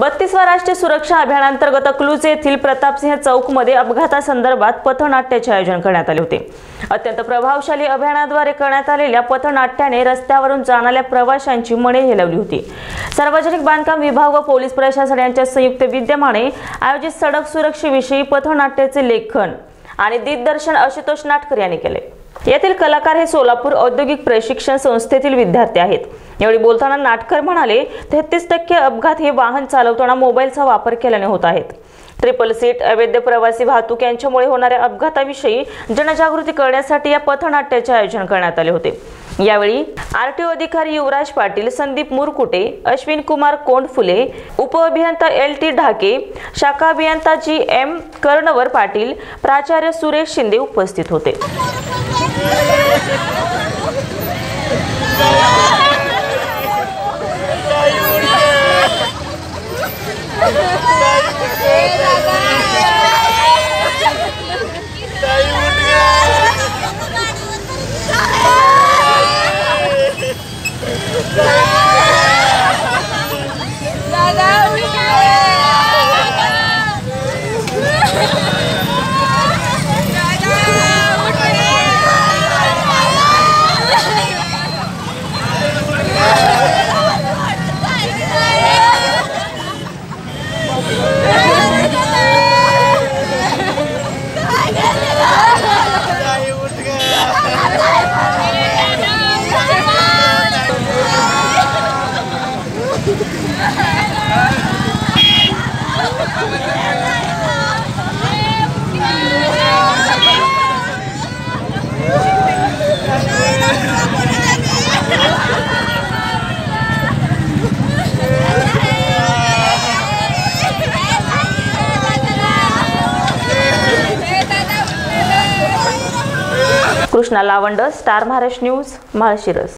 बत्तीसवा राष्ट्रीय सुरक्षा अभियानांतर्गत अकलूज येथील प्रतापसिंह चौकमध्ये अपघातासंदर्भात पथनाट्याचे आयोजन करण्यात आले होते. अत्यंत प्रभावशाली अभियानाद्वारे करण्यात आलेल्या पथनाट्याने रस्त्यावरून जाणाऱ्या प्रवाशांची मने हेलवली होती. सार्वजनिक बांधकाम विभाग व पोलीस प्रशासन यांच्या संयुक्त विद्यमाने आयोजित सडक सुरक्षेविषयी पथनाट्याचे लेखन आणि दिग्दर्शन आशुतोष नाटकर यांनी केले. येथील कलाकार हे सोलापूर औद्योगिक प्रशिक्षण संस्थेतील विद्यार्थी आहेत. यावेळी बोलताना नाटकर म्हणाले तेहतीस टक्के अपघात हे वाहन चालवताना मोबाईलचा वापर केल्याने होत आहेत. ट्रिपल सीट अवैध प्रवासी वाहतूक यांच्यामुळे होणाऱ्या अपघाताविषयी जनजागृती करण्यासाठी या पथनाट्याचे आयोजन करण्यात आले होते. यावेळी आरटीओ अधिकारी युवराज पाटील संदीप मुरकुटे अश्विन कुमार कोंडफुले उपअभियंता एल टी ढाके शाखा अभियंता जी एम कर्णवर पाटील प्राचार्य सुरेश शिंदे उपस्थित होते. Sayuri! Sayuri! Krishna Lavand Star Maharashtra News Malshiras.